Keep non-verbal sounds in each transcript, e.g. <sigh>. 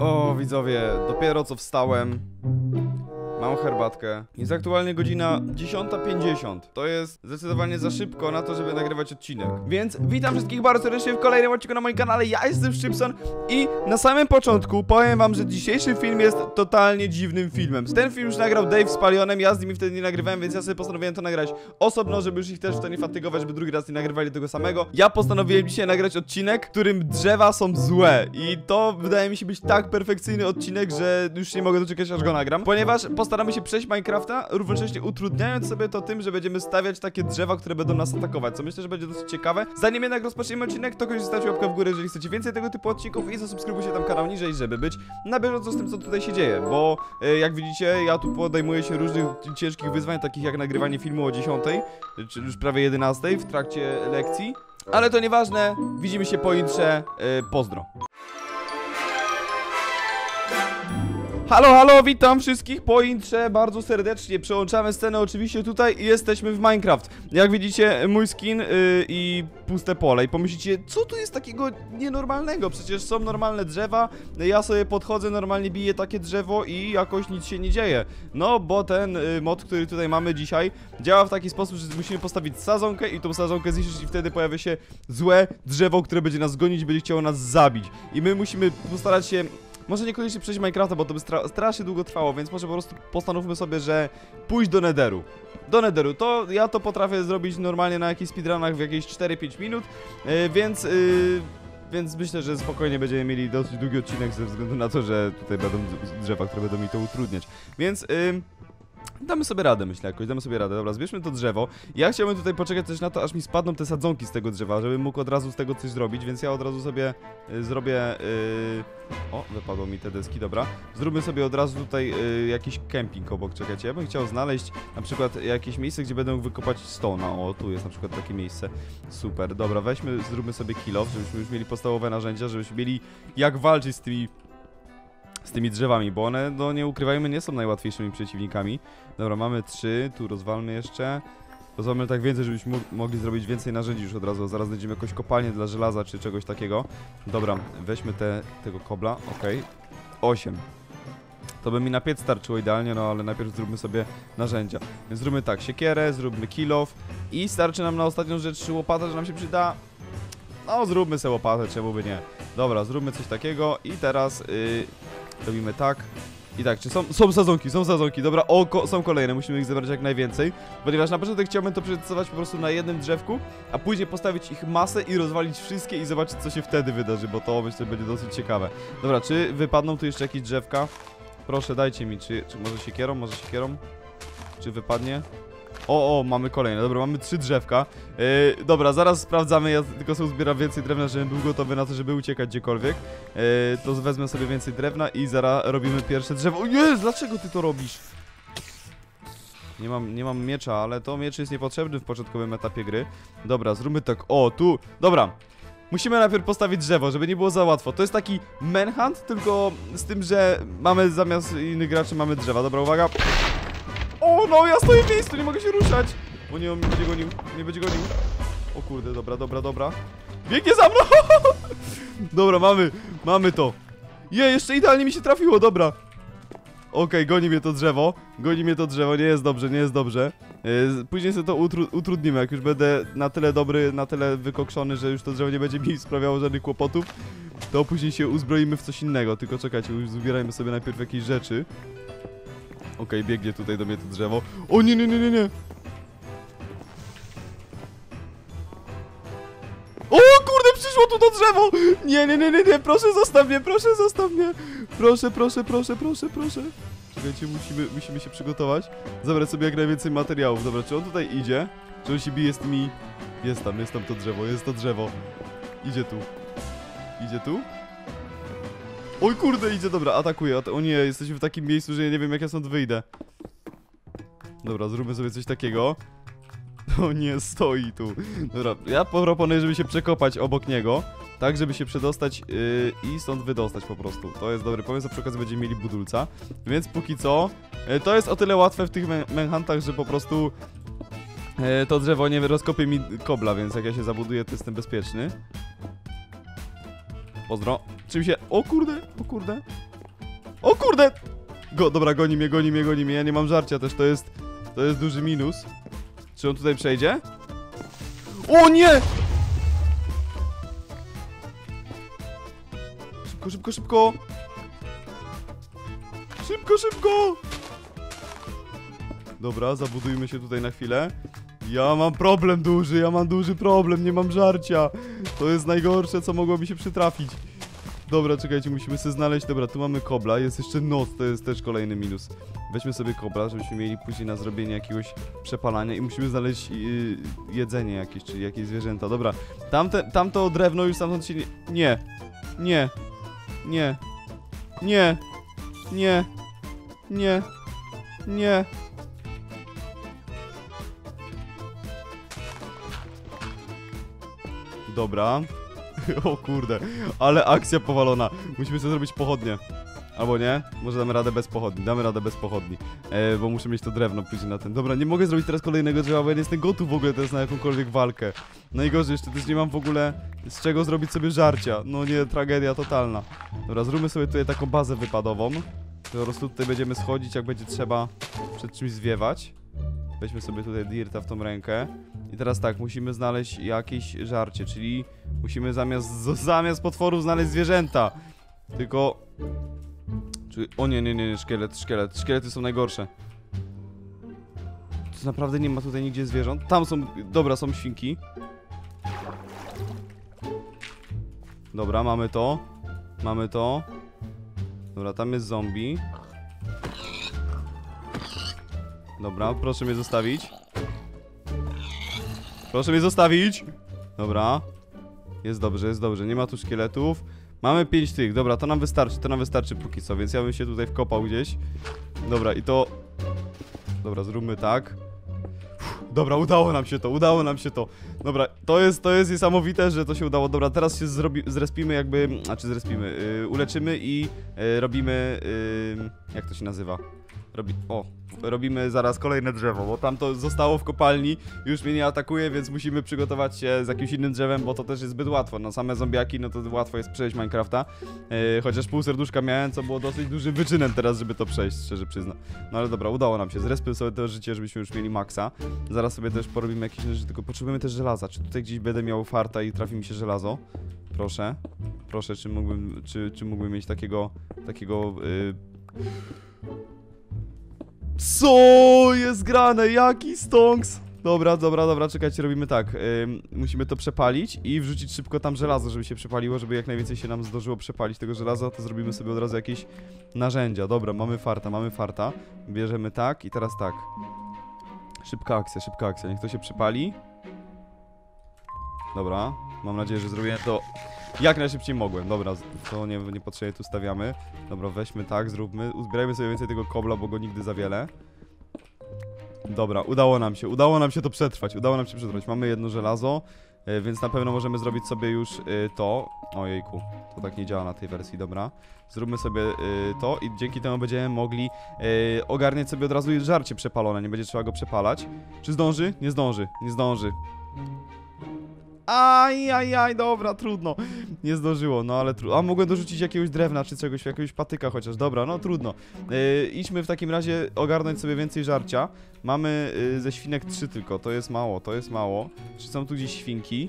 O, widzowie, dopiero co wstałem. Mam herbatkę. Jest aktualnie godzina 10.50. To jest zdecydowanie za szybko na to, żeby nagrywać odcinek. Więc witam wszystkich bardzo serdecznie w kolejnym odcinku na moim kanale. Ja jestem Szczypson i na samym początku powiem wam, że dzisiejszy film jest totalnie dziwnym filmem. Ten film już nagrał Dave z Palionem, ja z nimi wtedy nie nagrywałem, więc ja sobie postanowiłem to nagrać osobno, żeby już ich też w to nie fatygować, żeby drugi raz nie nagrywali tego samego. Ja postanowiłem dzisiaj nagrać odcinek, którym drzewa są złe i to wydaje mi się być tak perfekcyjny odcinek, że już nie mogę doczekać aż go nagram, ponieważ postaramy się przejść Minecrafta, równocześnie utrudniając sobie to tym, że będziemy stawiać takie drzewa, które będą nas atakować, co myślę, że będzie dosyć ciekawe. Zanim jednak rozpoczniemy odcinek, to koniecznie zostawcie łapkę w górę, jeżeli chcecie więcej tego typu odcinków i zasubskrybujcie tam kanał niżej, żeby być na bieżąco z tym, co tutaj się dzieje, bo e, jak widzicie, ja tu podejmuję się różnych ciężkich wyzwań, takich jak nagrywanie filmu o 10, czy już prawie 11 w trakcie lekcji. Ale to nieważne, widzimy się po intrze, e, pozdro. Halo, halo, witam wszystkich po intrze bardzo serdecznie. Przełączamy scenę oczywiście tutaj i jesteśmy w Minecraft. Jak widzicie, mój skin yy, i puste pole. I pomyślicie, co tu jest takiego nienormalnego? Przecież są normalne drzewa, ja sobie podchodzę, normalnie biję takie drzewo i jakoś nic się nie dzieje. No, bo ten y, mod, który tutaj mamy dzisiaj, działa w taki sposób, że musimy postawić sadzonkę i tą sadzonkę zniszczyć i wtedy pojawia się złe drzewo, które będzie nas gonić, będzie chciało nas zabić. I my musimy postarać się może niekoniecznie przejść Minecrafta, bo to by stra strasznie długo trwało, więc może po prostu postanówmy sobie, że pójść do Netheru. Do Netheru. To ja to potrafię zrobić normalnie na jakichś speedrunach w jakieś 4-5 minut, yy, więc... Yy, więc myślę, że spokojnie będziemy mieli dosyć długi odcinek ze względu na to, że tutaj będą drzewa, które będą mi to utrudniać. Więc... Yy, Damy sobie radę, myślę jakoś, damy sobie radę. Dobra, zbierzmy to drzewo. Ja chciałbym tutaj poczekać też na to, aż mi spadną te sadzonki z tego drzewa, żebym mógł od razu z tego coś zrobić, więc ja od razu sobie y, zrobię... Y... O, wypadło mi te deski, dobra. Zróbmy sobie od razu tutaj y, jakiś kemping obok, czekajcie. Ja bym chciał znaleźć na przykład jakieś miejsce, gdzie będę mógł wykopać stona. O, tu jest na przykład takie miejsce. Super, dobra, weźmy, zróbmy sobie kill off, żebyśmy już mieli podstawowe narzędzia, żebyśmy mieli jak walczyć z tymi z tymi drzewami, bo one, no nie ukrywajmy, nie są najłatwiejszymi przeciwnikami. Dobra, mamy trzy, tu rozwalmy jeszcze. Rozwalmy tak więcej, żebyśmy mo mogli zrobić więcej narzędzi już od razu. Zaraz znajdziemy jakąś kopalnię dla żelaza czy czegoś takiego. Dobra, weźmy te, tego kobla, okej. Okay. 8. To by mi na piec starczyło idealnie, no ale najpierw zróbmy sobie narzędzia. Więc zróbmy tak, siekierę, zróbmy kill off i starczy nam na ostatnią rzecz łopata, że nam się przyda. No, zróbmy sobie łopatę, czemu by nie. Dobra, zróbmy coś takiego i teraz yy, Robimy tak. I tak, czy są, są sadzonki, są sadzonki, dobra, o, ko są kolejne, musimy ich zebrać jak najwięcej Ponieważ na początek chciałbym to przetestować po prostu na jednym drzewku A później postawić ich masę i rozwalić wszystkie i zobaczyć co się wtedy wydarzy Bo to myślę będzie dosyć ciekawe Dobra, czy wypadną tu jeszcze jakieś drzewka? Proszę dajcie mi, czy, czy może siekierą, może siekierą? Czy wypadnie? O, o, mamy kolejne. Dobra, mamy trzy drzewka. Yy, dobra, zaraz sprawdzamy. Ja tylko sobie zbieram więcej drewna, żebym był gotowy na to, żeby uciekać gdziekolwiek. Yy, to wezmę sobie więcej drewna i zaraz robimy pierwsze drzewo. O jest, dlaczego ty to robisz? Nie mam, nie mam miecza, ale to miecz jest niepotrzebny w początkowym etapie gry. Dobra, zróbmy tak. O, tu. Dobra. Musimy najpierw postawić drzewo, żeby nie było za łatwo. To jest taki manhunt, tylko z tym, że mamy zamiast innych graczy mamy drzewa. Dobra, uwaga. O, no, ja stoję w miejscu, nie mogę się ruszać. O nie, on mnie będzie gonił, nie będzie gonił. O kurde, dobra, dobra, dobra. Biegnie za mną! <laughs> dobra, mamy, mamy to. Je, jeszcze idealnie mi się trafiło, dobra. Okej, okay, goni mnie to drzewo. Goni mnie to drzewo, nie jest dobrze, nie jest dobrze. Yy, później sobie to utru utrudnimy, jak już będę na tyle dobry, na tyle wykokszony, że już to drzewo nie będzie mi sprawiało żadnych kłopotów. To później się uzbroimy w coś innego. Tylko czekajcie, już zbierajmy sobie najpierw jakieś rzeczy. Okay, biegnie tutaj do mnie to drzewo. O nie, nie, nie, nie, nie. O kurde, przyszło tu to drzewo! Nie, nie, nie, nie, nie, proszę zostaw mnie, proszę zostaw mnie. Proszę, proszę, proszę, proszę, proszę. Czekajcie, musimy, musimy się przygotować. Zabrać sobie jak najwięcej materiałów. Dobra, czy on tutaj idzie? Czy on się bije z tymi... Jest tam, jest tam to drzewo, jest to drzewo. Idzie tu. Idzie tu? Oj kurde, idzie, dobra, atakuje. At o nie, jesteśmy w takim miejscu, że ja nie wiem jak ja stąd wyjdę. Dobra, zróbmy sobie coś takiego. <laughs> O nie, stoi tu. Dobra, ja proponuję, żeby się przekopać obok niego. Tak, żeby się przedostać yy, i stąd wydostać po prostu. To jest dobry pomysł, a przy okazji będziemy mieli budulca. Więc póki co, yy, to jest o tyle łatwe w tych manhuntach, że po prostu yy, to drzewo nie rozkopie mi kobla, więc jak ja się zabuduję, to jestem bezpieczny. Pozdro. Czym się... O kurde, o kurde. O kurde! Go, dobra, goni mnie, goni mnie, goni mnie. Ja nie mam żarcia też, to jest... To jest duży minus. Czy on tutaj przejdzie? O nie! Szybko, szybko, szybko! Szybko, szybko! Dobra, zabudujmy się tutaj na chwilę. Ja mam problem duży, ja mam duży problem, nie mam żarcia. To jest najgorsze, co mogło mi się przytrafić. Dobra, czekajcie, musimy sobie znaleźć. Dobra, tu mamy kobla, jest jeszcze noc, to jest też kolejny minus. Weźmy sobie kobla, żebyśmy mieli później na zrobienie jakiegoś przepalania i musimy znaleźć yy, jedzenie jakieś, czyli jakieś zwierzęta. Dobra, tamte, tamto drewno już stamtąd się nie... Nie, nie, nie, nie, nie, nie, nie. Dobra. <laughs> O kurde, ale akcja powalona. Musimy sobie zrobić pochodnie. Albo nie? Może damy radę bez pochodni. Damy radę bez pochodni. E, bo muszę mieć to drewno później na ten. Dobra, nie mogę zrobić teraz kolejnego drzewa, bo ja nie jestem gotów w ogóle teraz na jakąkolwiek walkę. Najgorzej, jeszcze też nie mam w ogóle z czego zrobić sobie żarcia. No nie, tragedia totalna. Dobra, zróbmy sobie tutaj taką bazę wypadową. Po prostu tutaj będziemy schodzić, jak będzie trzeba przed czymś zwiewać. Weźmy sobie tutaj dirta w tą rękę. I teraz tak, musimy znaleźć jakieś żarcie, czyli musimy zamiast, zamiast potworów znaleźć zwierzęta. Tylko... Czy, o nie, nie, nie, nie, szkielet, szkielet. Szkielety są najgorsze. To naprawdę nie ma tutaj nigdzie zwierząt? Tam są, dobra, są świnki. Dobra, mamy to. Mamy to. Dobra, tam jest zombie. Dobra, proszę mnie zostawić. Proszę mnie zostawić. Dobra. Jest dobrze, jest dobrze. Nie ma tu szkieletów. Mamy pięć tych. Dobra, to nam wystarczy, to nam wystarczy póki co, więc ja bym się tutaj wkopał gdzieś. Dobra, i to... Dobra, zróbmy tak. Dobra, udało nam się to, udało nam się to. Dobra, to jest, to jest niesamowite, że to się udało. Dobra, teraz się zrobi, zrespimy jakby, znaczy zrespimy, yy, uleczymy i yy, robimy, yy, jak to się nazywa? Robi, o, robimy zaraz kolejne drzewo, bo tam to zostało w kopalni, już mnie nie atakuje, więc musimy przygotować się z jakimś innym drzewem, bo to też jest zbyt łatwo. No same zombiaki, no to łatwo jest przejść Minecrafta. Yy, chociaż pół serduszka miałem, co było dosyć dużym wyczynem teraz, żeby to przejść, szczerze przyznam. No ale dobra, udało nam się. Zrespmy sobie to życie, żebyśmy już mieli maksa. Zaraz sobie też porobimy jakieś rzeczy, tylko potrzebujemy też żelaza. Czy tutaj gdzieś będę miał farta i trafi mi się żelazo? Proszę. Proszę, czy mógłbym, czy, czy mógłbym mieć takiego, takiego... Yy... Co jest grane? Jaki stonks? Dobra, dobra, dobra, czekajcie, robimy tak. Musimy to przepalić i wrzucić szybko tam żelazo, żeby się przepaliło, żeby jak najwięcej się nam zdążyło przepalić tego żelaza, to zrobimy sobie od razu jakieś narzędzia. Dobra, mamy farta, mamy farta. Bierzemy tak i teraz tak. Szybka akcja, szybka akcja, niech to się przepali. Dobra, mam nadzieję, że zrobię to jak najszybciej mogłem. Dobra, to nie, tu stawiamy. Dobra, weźmy tak, zróbmy. Uzbierajmy sobie więcej tego kobla, bo go nigdy za wiele. Dobra, udało nam się, udało nam się to przetrwać, udało nam się przetrwać. Mamy jedno żelazo, y, więc na pewno możemy zrobić sobie już y, to. Ojejku, to tak nie działa na tej wersji, dobra. Zróbmy sobie y, to i dzięki temu będziemy mogli ogarniać sobie od razu żarcie przepalone, nie będzie trzeba go przepalać. Czy zdąży? Nie zdąży, nie zdąży. Aj, aj, aj, dobra, trudno. Nie zdążyło, no ale trudno. A mogłem dorzucić jakiegoś drewna czy czegoś, jakiegoś patyka chociaż. Dobra, no trudno. Yy, idźmy w takim razie ogarnąć sobie więcej żarcia. Mamy yy, ze świnek trzy tylko, to jest mało, to jest mało. Czy są tu gdzieś świnki?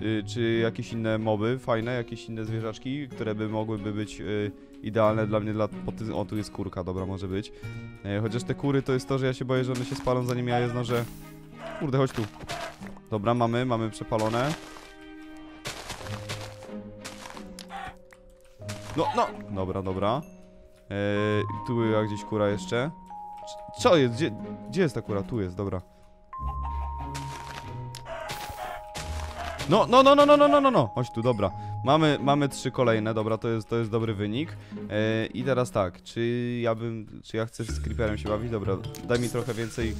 Yy, czy jakieś inne moby fajne, jakieś inne zwierzaczki, które by mogłyby być yy, idealne dla mnie, dla... O, tu jest kurka, dobra, może być. Yy, chociaż te kury to jest to, że ja się boję, że one się spalą zanim ja je zdążę... Kurde, chodź tu. Dobra, mamy, mamy przepalone. No, no. Dobra, dobra. Eee, tu była gdzieś kura jeszcze. Co jest? Gdzie, gdzie jest ta kura? Tu jest, dobra. No, no, no, no, no, no, no, no, no. Chodź tu, dobra. Mamy, mamy trzy kolejne, dobra, to jest, to jest dobry wynik. Eee, I teraz tak, czy ja bym, czy ja chcę z creeperem się bawić? Dobra, daj mi trochę więcej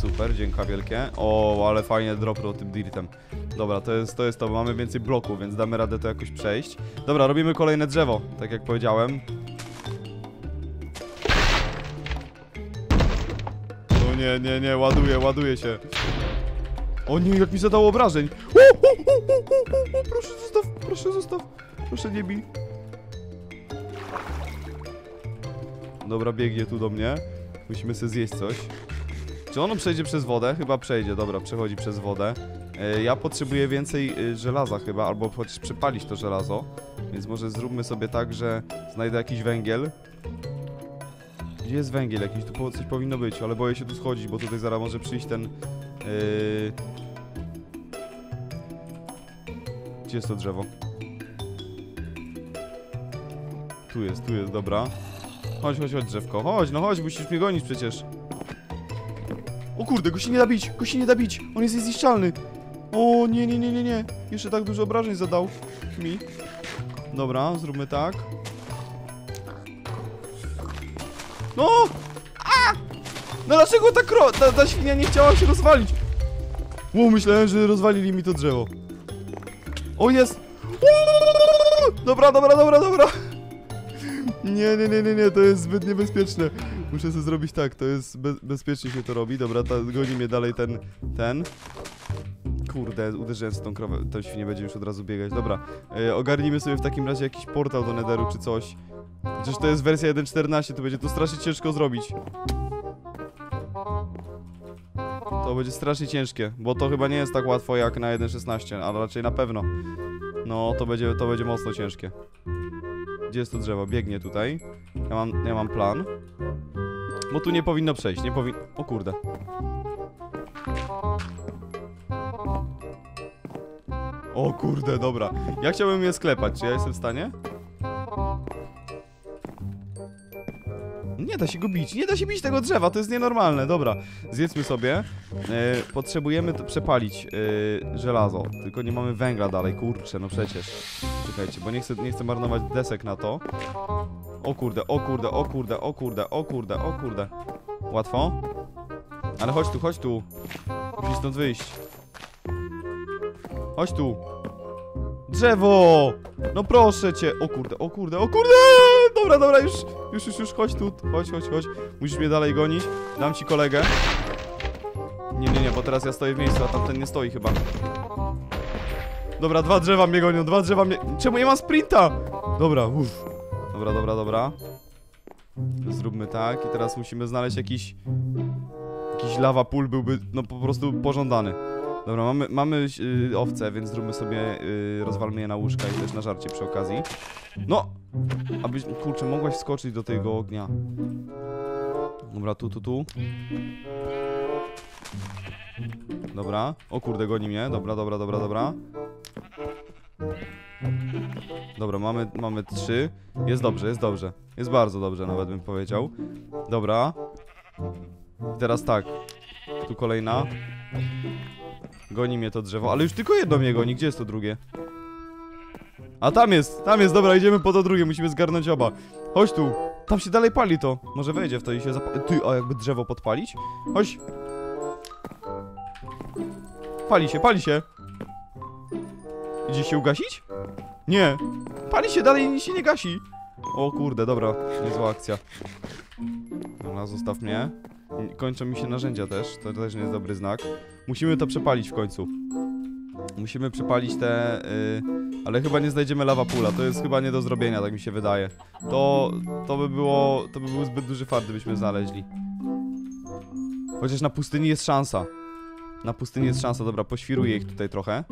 Super, dziękuję wielkie. O, ale fajnie dropnął tym dirtem. Dobra, to jest, to jest to, bo mamy więcej bloków, więc damy radę to jakoś przejść. Dobra, robimy kolejne drzewo, tak jak powiedziałem. No nie, nie, nie, ładuje, ładuje się. O nie, jak mi zadało obrażeń. Proszę zostaw, proszę zostaw. Proszę nie bij. Dobra, biegnie tu do mnie. Musimy sobie zjeść coś. Czy ono przejdzie przez wodę? Chyba przejdzie, dobra, przechodzi przez wodę. E, ja potrzebuję więcej y, żelaza chyba, albo chociaż przepalić to żelazo. Więc może zróbmy sobie tak, że znajdę jakiś węgiel. Gdzie jest węgiel jakiś? Tu coś powinno być, ale boję się tu schodzić, bo tutaj zaraz może przyjść ten... Yy... Gdzie jest to drzewo? Tu jest, tu jest, dobra. Chodź, chodź, chodź drzewko, chodź, no chodź, musisz mnie gonić przecież. O kurde, go się nie da bić, go się nie da bić, on jest niezniszczalny. O nie, nie, nie, nie, nie, jeszcze tak dużo obrażeń zadał mi. Dobra, zróbmy tak. No! A! No dlaczego ta kro... Ta, ta świnia nie chciała się rozwalić? Ło, myślałem, że rozwalili mi to drzewo. O, jest! Dobra, dobra, dobra, dobra. Nie, nie, nie, nie, nie, to jest zbyt niebezpieczne. Muszę sobie zrobić tak, to jest be bezpiecznie się to robi. Dobra, ta, goni mnie dalej ten, ten. Kurde, uderzyłem z tą krowę, to świnie będzie już od razu biegać. Dobra, e, ogarnijmy sobie w takim razie jakiś portal do Netheru czy coś. Chociaż to jest wersja 1.14, to będzie to strasznie ciężko zrobić. To będzie strasznie ciężkie, bo to chyba nie jest tak łatwo jak na 1.16, ale raczej na pewno. No, to będzie, to będzie mocno ciężkie. Gdzie jest to drzewo? Biegnie tutaj. Ja mam, ja mam plan. Bo tu nie powinno przejść, nie powinno... O kurde. O kurde, dobra. Ja chciałbym je sklepać, czy ja jestem w stanie? Nie da się go bić, nie da się bić tego drzewa, to jest nienormalne, dobra. Zjedzmy sobie. E, potrzebujemy przepalić e, żelazo, tylko nie mamy węgla dalej, kurczę, no przecież. Czekajcie, bo nie chcę, nie chcę marnować desek na to. O kurde, o kurde, o kurde, o kurde, o kurde, o kurde. Łatwo? Ale chodź tu, chodź tu. Musisz stąd wyjść. Chodź tu. Drzewo! No proszę cię. O kurde, o kurde, o kurde! Dobra, dobra, już, już, już, już, chodź tu, chodź, chodź, chodź. Musisz mnie dalej gonić. Dam ci kolegę. Nie, nie, nie, bo teraz ja stoję w miejscu, a tamten nie stoi chyba. Dobra, dwa drzewa mnie gonią, dwa drzewa mnie... Czemu nie mam sprinta? Dobra, uff. Dobra, dobra, dobra. Zróbmy tak i teraz musimy znaleźć jakiś... Jakiś lava pool byłby, no po prostu pożądany. Dobra, mamy, mamy yy, owce, więc zróbmy sobie, yy, rozwalmy je na łóżka i też na żarcie przy okazji. No! Abyś, kurczę, mogłaś skoczyć do tego ognia. Dobra, tu, tu, tu. Dobra. O kurde, goni mnie. Dobra, dobra, dobra, dobra. Dobra, mamy, mamy trzy. Jest dobrze, jest dobrze. Jest bardzo dobrze, nawet bym powiedział. Dobra. I teraz tak. Tu kolejna. Goni mnie to drzewo, ale już tylko jedno mnie goni. Gdzie jest to drugie? A tam jest, tam jest, dobra, idziemy po to drugie, musimy zgarnąć oba. Chodź tu. Tam się dalej pali to. Może wejdzie w to i się zapali. Ty, a jakby drzewo podpalić? Chodź. Pali się, pali się. Idzie się ugasić? Nie. Pali się dalej i się nie gasi. O kurde, dobra, niezła akcja. Dobra, zostaw mnie. Kończą mi się narzędzia też, to też nie jest dobry znak. Musimy to przepalić w końcu. Musimy przepalić te... Yy, ale chyba nie znajdziemy lava pula, to jest chyba nie do zrobienia, tak mi się wydaje. To, to by było, to by był zbyt duży fart, gdybyśmy znaleźli. Chociaż na pustyni jest szansa. Na pustyni jest szansa, dobra, poświruję ich tutaj trochę.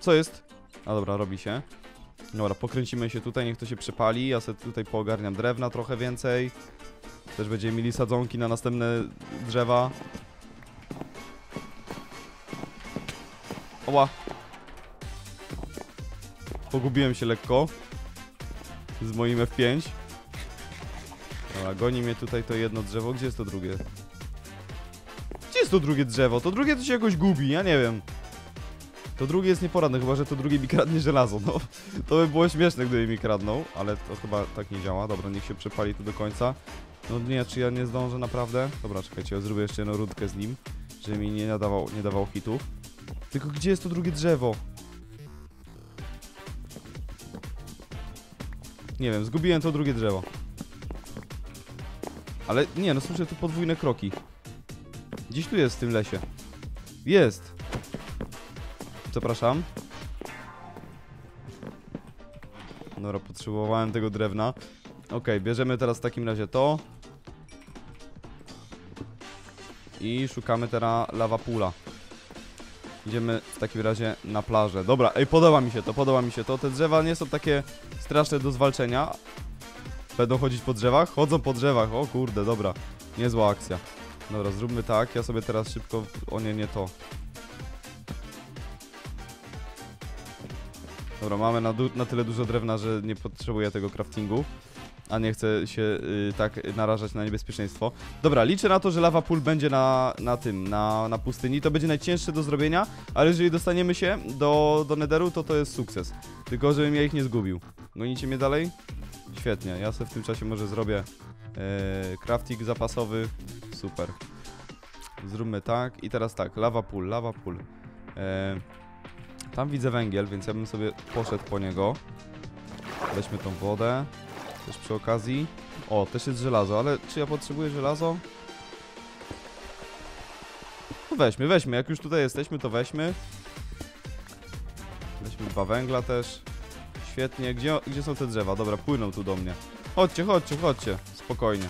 Co jest? A dobra, robi się. Dobra, pokręcimy się tutaj, niech to się przepali. Ja sobie tutaj poogarniam drewna trochę więcej. Też będziemy mieli sadzonki na następne drzewa. Oła. Pogubiłem się lekko. Z moim F5. Dobra, goni mnie tutaj to jedno drzewo. Gdzie jest to drugie? Gdzie jest to drugie drzewo? To drugie to się jakoś gubi, ja nie wiem. To drugie jest nieporadne, chyba że to drugie mi kradnie żelazo, no. To by było śmieszne, gdyby mi kradnął, ale to chyba tak nie działa. Dobra, niech się przepali tu do końca. No nie, czy ja nie zdążę naprawdę? Dobra, czekajcie, ja zrobię jeszcze jedną rundkę z nim, żeby mi nie nadawał, nie dawał hitów. Tylko gdzie jest to drugie drzewo? Nie wiem, zgubiłem to drugie drzewo. Ale nie, no słyszę tu podwójne kroki. Gdzieś tu jest w tym lesie. Jest. Przepraszam. Dobra, potrzebowałem tego drewna. Okej, bierzemy teraz w takim razie to. I szukamy teraz lava pula. Idziemy w takim razie na plażę. Dobra, ej, podoba mi się to, podoba mi się to. Te drzewa nie są takie straszne do zwalczenia. Będą chodzić po drzewach? Chodzą po drzewach, o kurde, dobra. Niezła akcja. Dobra, zróbmy tak, ja sobie teraz szybko... O nie, nie to. Dobra, mamy na, na tyle dużo drewna, że nie potrzebuję tego craftingu. A nie chcę się y, tak narażać na niebezpieczeństwo. Dobra, liczę na to, że lava pool będzie na, na tym, na, na pustyni. To będzie najcięższe do zrobienia, ale jeżeli dostaniemy się do, do netheru, to to jest sukces. Tylko, żebym ja ich nie zgubił. Gonicie mnie dalej? Świetnie, ja sobie w tym czasie może zrobię e, crafting zapasowy. Super. Zróbmy tak i teraz tak, lava pool, lava pool. E, tam widzę węgiel, więc ja bym sobie poszedł po niego. Weźmy tą wodę. Też przy okazji. O, też jest żelazo, ale czy ja potrzebuję żelazo? No weźmy, weźmy. Jak już tutaj jesteśmy, to weźmy. Weźmy dwa węgla też. Świetnie. Gdzie, gdzie są te drzewa? Dobra, płyną tu do mnie. Chodźcie, chodźcie, chodźcie. Spokojnie.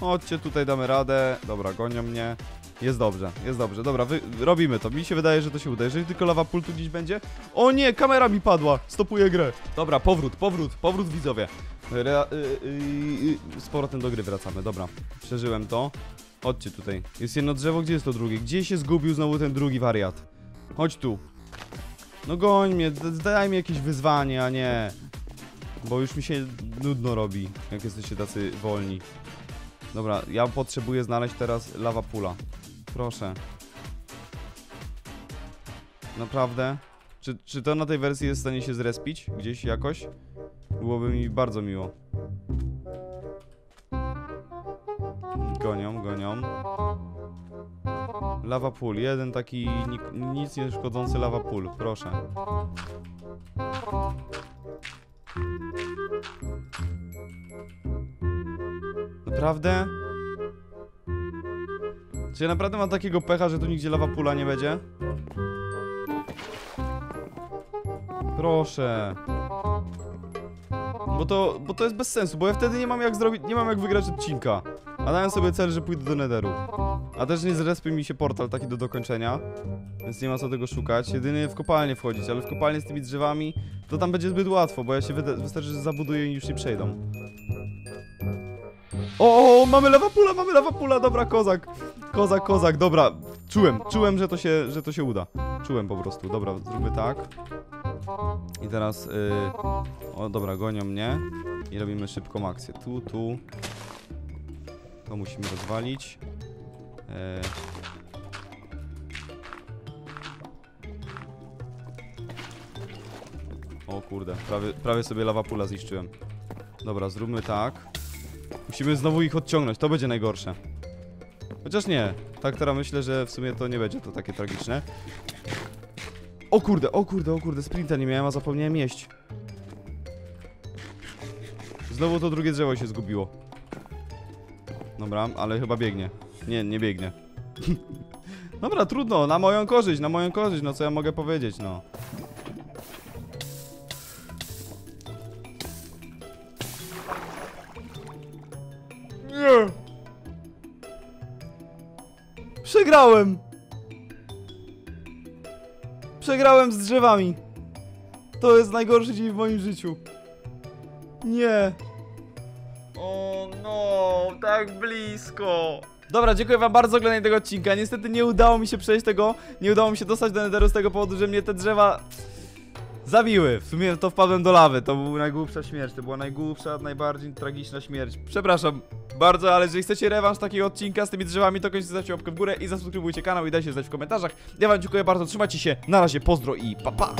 Chodźcie, tutaj damy radę. Dobra, gonią mnie. Jest dobrze, jest dobrze. Dobra, wy, robimy to. Mi się wydaje, że to się uda. Jeżeli tylko lawa pool tu gdzieś będzie. O nie, kamera mi padła. Stopuję grę. Dobra, powrót, powrót, powrót widzowie. Re, y, y, y, z powrotem do gry wracamy. Dobra, przeżyłem to. Chodźcie tutaj. Jest jedno drzewo, gdzie jest to drugie? Gdzie się zgubił znowu ten drugi wariat? Chodź tu. No goń mnie, daj mi jakieś wyzwanie, a nie. Bo już mi się nudno robi, jak jesteście tacy wolni. Dobra, ja potrzebuję znaleźć teraz lava pula. Proszę. Naprawdę? Czy, czy to na tej wersji jest w stanie się zrespić gdzieś jakoś? Byłoby mi bardzo miło. Gonią, gonią. Lava pool, jeden taki ni- nic nie szkodzący lava pool, proszę. Naprawdę? Czy ja naprawdę mam takiego pecha, że tu nigdzie lava pula nie będzie? Proszę. Bo to, bo to jest bez sensu, bo ja wtedy nie mam jak zrobić, nie mam jak wygrać odcinka. A dałem sobie cel, że pójdę do netheru. A też nie zrespy mi się portal taki do dokończenia, więc nie ma co tego szukać. Jedynie w kopalnię wchodzić, ale w kopalnię z tymi drzewami to tam będzie zbyt łatwo, bo ja się wystarczy, że zabuduję i już nie przejdą. O, mamy lewa pula, mamy lewa pula, dobra, kozak. Kozak, kozak, dobra. Czułem, czułem, że to się, że to się uda. Czułem po prostu. Dobra, zróbmy tak. I teraz, y, o dobra, gonią mnie. I robimy szybką akcję. Tu, tu. To musimy rozwalić. E, O kurde, prawie, prawie sobie lawa pula zniszczyłem. Dobra, zróbmy tak. Musimy znowu ich odciągnąć, to będzie najgorsze. Chociaż nie, tak teraz myślę, że w sumie to nie będzie to takie tragiczne. O kurde, o kurde, o kurde, sprinta nie miałem, a zapomniałem jeść. Znowu to drugie drzewo się zgubiło. Dobra, ale chyba biegnie. Nie, nie biegnie. <laughs> Dobra, trudno, na moją korzyść, na moją korzyść, no co ja mogę powiedzieć, no. Przegrałem! Przegrałem z drzewami. To jest najgorszy dzień w moim życiu. Nie. O no, tak blisko. Dobra, dziękuję wam bardzo za oglądanie tego odcinka. Niestety nie udało mi się przejść tego, nie udało mi się dostać do Netheru z tego powodu, że mnie te drzewa zabiły. W sumie to wpadłem do lawy, to była najgłupsza śmierć, to była najgłupsza, najbardziej tragiczna śmierć. Przepraszam bardzo, ale jeżeli chcecie rewanż takiego odcinka z tymi drzewami, to koniecznie zostawcie łapkę w górę i zasubskrybujcie kanał i dajcie znać w komentarzach. Ja wam dziękuję bardzo, trzymajcie się, na razie, pozdro i pa pa!